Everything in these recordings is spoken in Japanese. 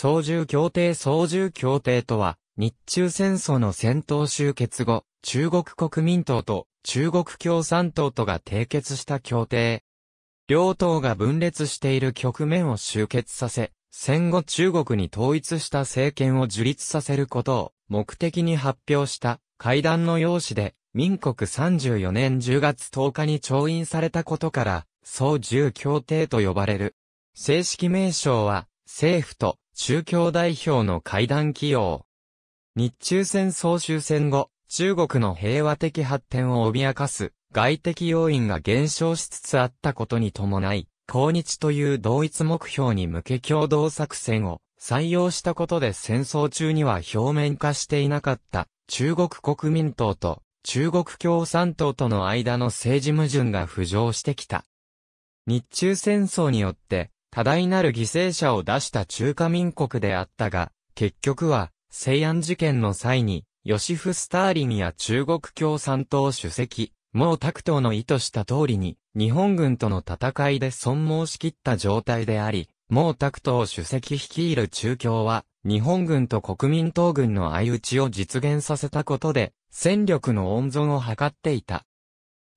操縦協定操縦協定とは、日中戦争の戦闘終結後、中国国民党と中国共産党とが締結した協定。両党が分裂している局面を終結させ、戦後中国に統一した政権を樹立させることを目的に発表した会談の用紙で民国34年10月10日に調印されたことから総重協定と呼ばれる。正式名称は政府と中共代表の会談起用。日中戦争終戦後、中国の平和的発展を脅かす外的要因が減少しつつあったことに伴い、抗日という同一目標に向け共同作戦を採用したことで戦争中には表面化していなかった中国国民党と中国共産党との間の政治矛盾が浮上してきた。日中戦争によって多大なる犠牲者を出した中華民国であったが、結局は西安事件の際にヨシフ・スターリンや中国共産党主席、毛沢東の意図した通りに、日本軍との戦いで損耗しきった状態であり、毛沢東主席率いる中共は、日本軍と国民党軍の相打ちを実現させたことで、戦力の温存を図っていた。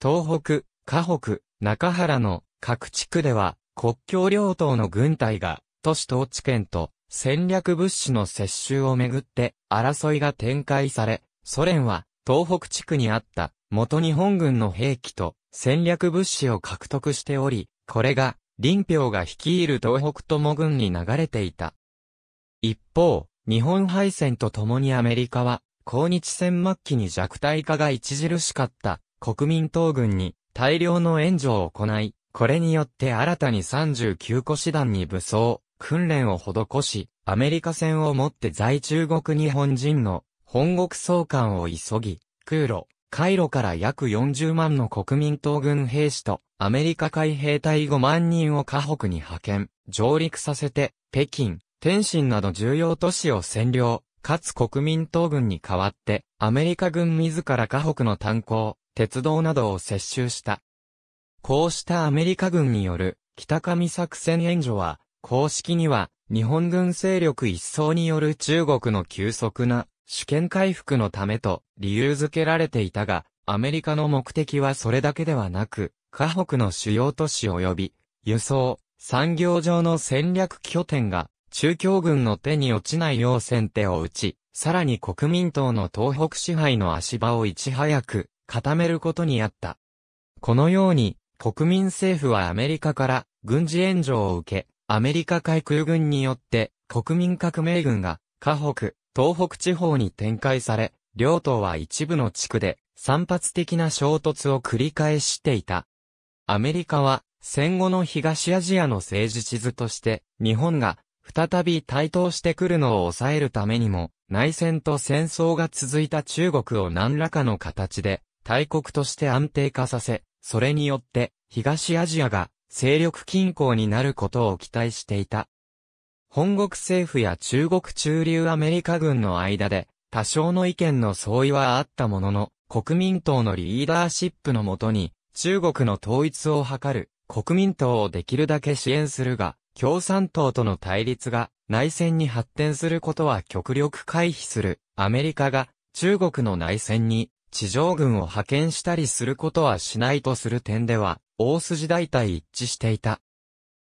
東北、河北、中原の各地区では、国境両党の軍隊が、都市統治権と戦略物資の接収をめぐって争いが展開され、ソ連は東北地区にあった元日本軍の兵器と戦略物資を獲得しており、これが、林氷が率いる東北友軍に流れていた。一方、日本敗戦とともにアメリカは、抗日戦末期に弱体化が著しかった国民党軍に大量の援助を行い、これによって新たに39個師団に武装、訓練を施し、アメリカ戦をもって在中国日本人の本国総監を急ぎ、空路、カイロから約40万の国民党軍兵士とアメリカ海兵隊5万人を河北に派遣、上陸させて、北京、天津など重要都市を占領、かつ国民党軍に代わって、アメリカ軍自ら河北の炭鉱、鉄道などを接収した。こうしたアメリカ軍による北上作戦援助は、公式には日本軍勢力一掃による中国の急速な主権回復のためと理由づけられていたが、アメリカの目的はそれだけではなく、河北の主要都市及び、輸送、産業上の戦略拠点が、中共軍の手に落ちないよう先手を打ち、さらに国民党の東北支配の足場をいち早く固めることにあった。このように、国民政府はアメリカから軍事援助を受け、アメリカ海空軍によって国民革命軍が河北、東北地方に展開され、両党は一部の地区で散発的な衝突を繰り返していた。アメリカは戦後の東アジアの政治地図として、日本が再び台頭してくるのを抑えるためにも、内戦と戦争が続いた中国を何らかの形で大国として安定化させ、それによって東アジアが勢力均衡になることを期待していた。本国政府や中国中流アメリカ軍の間で、多少の意見の相違はあったものの、国民党のリーダーシップのもとに、中国の統一を図る、国民党をできるだけ支援するが、共産党との対立が内戦に発展することは極力回避する。アメリカが中国の内戦に地上軍を派遣したりすることはしないとする点では、大筋大体一致していた。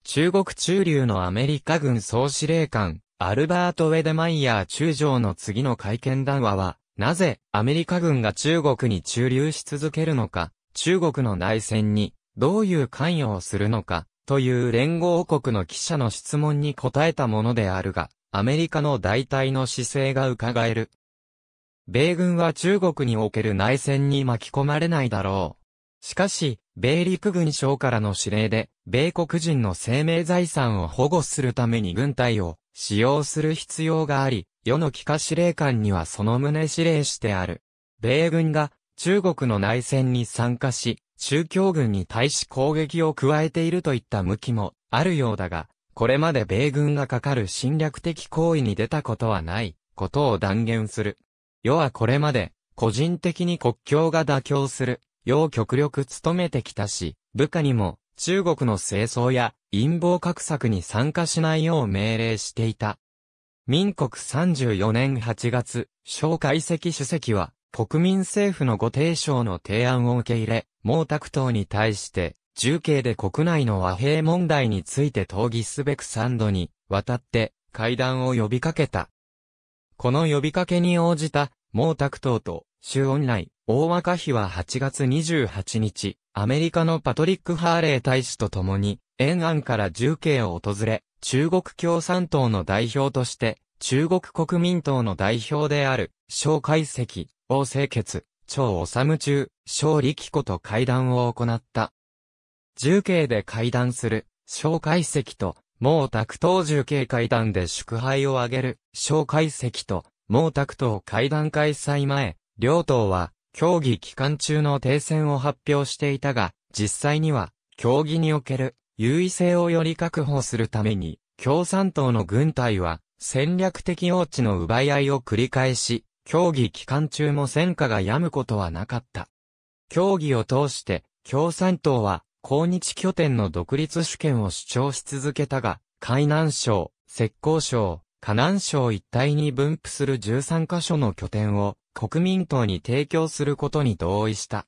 中国中流のアメリカ軍総司令官、アルバート・ウェデマイヤー中将の次の会見談話は、なぜアメリカ軍が中国に駐留し続けるのか、中国の内戦にどういう関与をするのか、という連合国の記者の質問に答えたものであるが、アメリカの大体の姿勢が伺える。米軍は中国における内戦に巻き込まれないだろう。しかし、米陸軍省からの指令で、米国人の生命財産を保護するために軍隊を使用する必要があり、世の機下司令官にはその旨指令してある。米軍が中国の内戦に参加し、中共軍に対し攻撃を加えているといった向きもあるようだが、これまで米軍がかかる侵略的行為に出たことはないことを断言する。世はこれまで個人的に国境が妥協するよう極力努めてきたし、部下にも中国の清掃や陰謀画策に参加しないよう命令していた。民国34年8月、蒋介石主席は、国民政府のご提唱の提案を受け入れ、毛沢東に対して、重慶で国内の和平問題について討議すべく3度に、わたって、会談を呼びかけた。この呼びかけに応じた、毛沢東と、周恩来、大若妃は8月28日、アメリカのパトリック・ハーレー大使と共に、沿岸から重慶を訪れ、中国共産党の代表として、中国国民党の代表である、蒋介石、王清潔、張治中、蒋力子と会談を行った。重慶で会談する、蒋介石と、毛沢東重慶会談で祝杯を挙げる、蒋介石と、毛沢東会談開催前、両党は、協議期間中の停戦を発表していたが、実際には、協議における優位性をより確保するために、共産党の軍隊は戦略的用地の奪い合いを繰り返し、協議期間中も戦火が止むことはなかった。協議を通して、共産党は、抗日拠点の独立主権を主張し続けたが、海南省、浙江省、河南省一帯に分布する13カ所の拠点を国民党に提供することに同意した。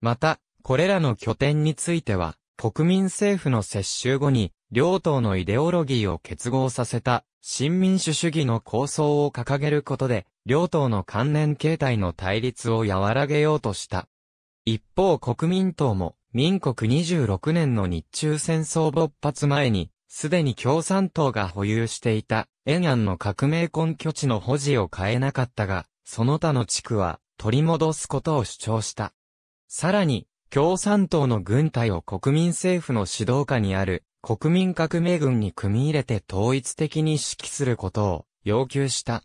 また、これらの拠点については、国民政府の接収後に、両党のイデオロギーを結合させた、新民主主義の構想を掲げることで、両党の関連形態の対立を和らげようとした。一方国民党も、民国26年の日中戦争勃発前に、すでに共産党が保有していた、延安の革命根拠地の保持を変えなかったが、その他の地区は、取り戻すことを主張した。さらに、共産党の軍隊を国民政府の指導下にある国民革命軍に組み入れて統一的に指揮することを要求した。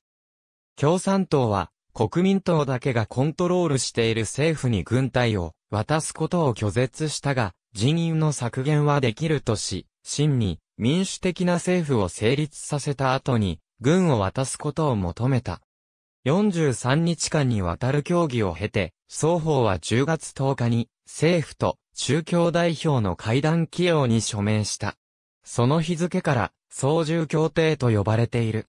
共産党は国民党だけがコントロールしている政府に軍隊を渡すことを拒絶したが、人員の削減はできるとし、真に民主的な政府を成立させた後に軍を渡すことを求めた。43日間にわたる協議を経て、双方は10月10日に政府と宗教代表の会談起用に署名した。その日付から操縦協定と呼ばれている。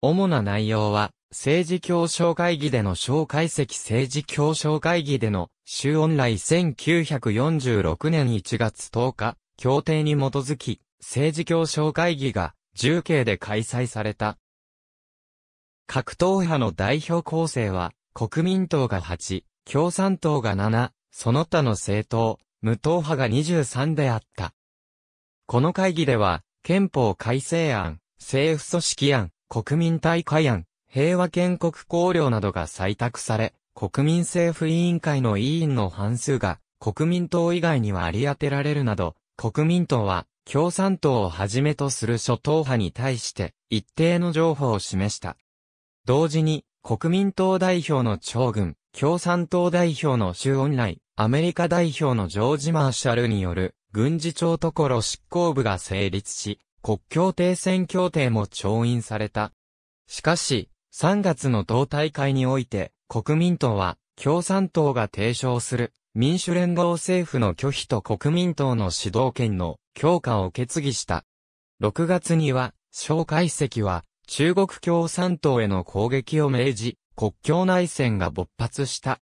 主な内容は、政治協商会議での小解析政治協商会議での周恩来1946年1月10日、協定に基づき、政治協商会議が重慶で開催された。格闘派の代表構成は、国民党が8、共産党が7、その他の政党、無党派が23であった。この会議では、憲法改正案、政府組織案、国民大会案、平和建国綱領などが採択され、国民政府委員会の委員の半数が国民党以外には割り当てられるなど、国民党は共産党をはじめとする諸党派に対して一定の情報を示した。同時に国民党代表の長軍、共産党代表の周恩来、アメリカ代表のジョージ・マーシャルによる軍事庁所執行部が成立し、国境停戦協定も調印された。しかし、3月の党大会において、国民党は共産党が提唱する民主連合政府の拒否と国民党の指導権の強化を決議した。6月には、蒋介石は中国共産党への攻撃を命じ、国境内戦が勃発した。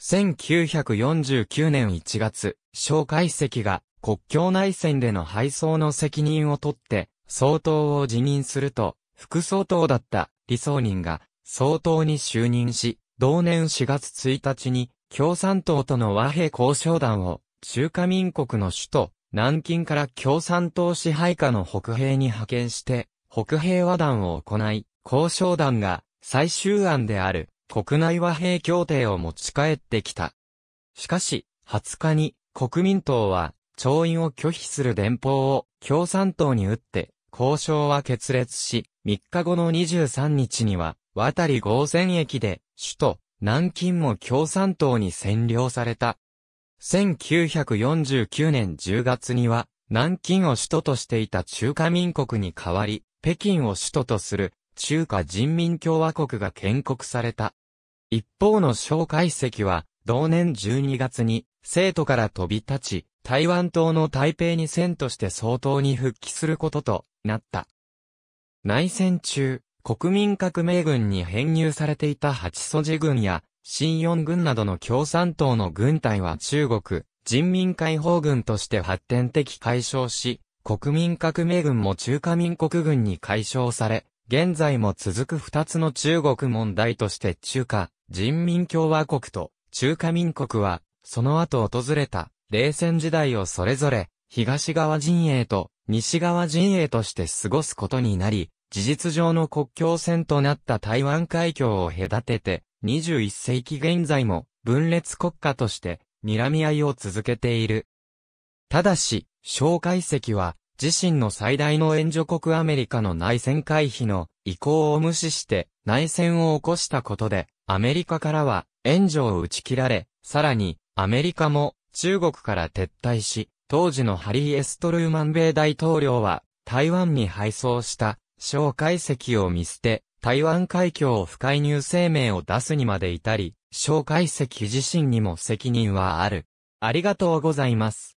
1949年1月、蒋介石が国境内戦での敗走の責任を取って、総統を辞任すると、副総統だった李宗仁が総統に就任し、同年4月1日に共産党との和平交渉団を中華民国の首都南京から共産党支配下の北平に派遣して北平和談を行い、交渉団が最終案である国内和平協定を持ち帰ってきた。しかし、20日に国民党は調印を拒否する電報を共産党に打って交渉は決裂し、3日後の23日には渡り合戦駅で首都南京も共産党に占領された。1949年10月には南京を首都としていた中華民国に代わり、北京を首都とする中華人民共和国が建国された。一方の蒋介石は同年12月に生徒から飛び立ち、台湾島の台北に線として総統に復帰することとなった。内戦中、国民革命軍に編入されていた八ソジ軍や、新四軍などの共産党の軍隊は中国、人民解放軍として発展的解消し、国民革命軍も中華民国軍に解消され、現在も続く二つの中国問題として中華、人民共和国と中華民国は、その後訪れた冷戦時代をそれぞれ東側陣営と西側陣営として過ごすことになり、事実上の国境線となった台湾海峡を隔てて、21世紀現在も分裂国家として睨み合いを続けている。ただし、蒋介石は自身の最大の援助国アメリカの内戦回避の意向を無視して内戦を起こしたことで、アメリカからは援助を打ち切られ、さらにアメリカも中国から撤退し、当時のハリー・エストルーマン米大統領は台湾に配送した蒋介石を見捨て、台湾海峡を不介入声明を出すにまで至り、蒋介石自身にも責任はある。ありがとうございます。